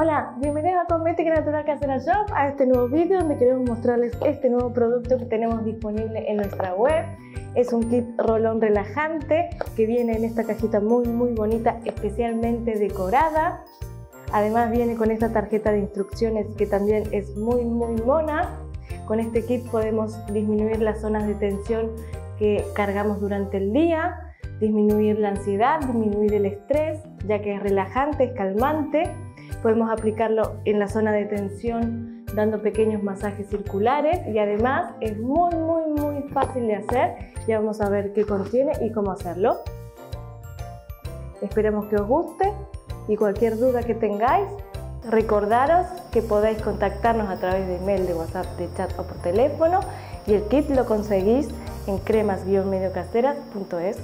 Hola, bienvenidos a Cosmética Natural Casera Shop, a este nuevo vídeo donde queremos mostrarles este nuevo producto que tenemos disponible en nuestra web. Es un kit rolón relajante que viene en esta cajita muy muy bonita, especialmente decorada. Además viene con esta tarjeta de instrucciones que también es muy muy mona. Con este kit podemos disminuir las zonas de tensión que cargamos durante el día, disminuir la ansiedad, disminuir el estrés, ya que es relajante, es calmante Podemos aplicarlo en la zona de tensión dando pequeños masajes circulares y además es muy muy muy fácil de hacer. Ya vamos a ver qué contiene y cómo hacerlo. Esperemos que os guste y cualquier duda que tengáis, recordaros que podéis contactarnos a través de email, de WhatsApp, de chat o por teléfono y el kit lo conseguís en cremas-mediocaseras.es.